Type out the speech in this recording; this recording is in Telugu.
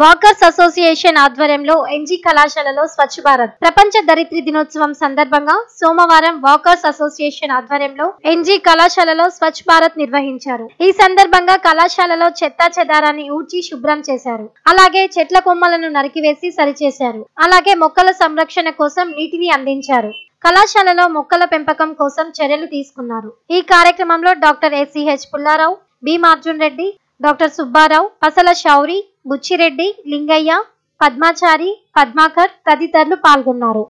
వాకర్స్ అసోసియేషన్ ఆధ్వర్యంలో ఎన్జీ కళాశాలలో స్వచ్ఛ భారత్. ప్రపంచ దరిద్రి దినోత్సవం సందర్భంగా సోమవారం వాకర్స్ అసోసియేషన్ ఆధ్వర్యంలో ఎన్జీ కళాశాలలో స్వచ్ఛ భారత్ నిర్వహించారు. ఈ సందర్భంగా కళాశాలలో చెత్తా చెదారాన్ని ఊడ్చి శుభ్రం చేశారు. అలాగే చెట్ల కొమ్మలను నరికివేసి సరిచేశారు. అలాగే మొక్కల సంరక్షణ కోసం నీటిని అందించారు. కళాశాలలో మొక్కల పెంపకం కోసం చర్యలు తీసుకున్నారు. ఈ కార్యక్రమంలో doctor ACH Pullarao Bhimarjun Reddy doctor Subbarao Pasala Shauri Buchireddy Lingaiah Padmachari Padmakar తదితరులు పాల్గొన్నారు.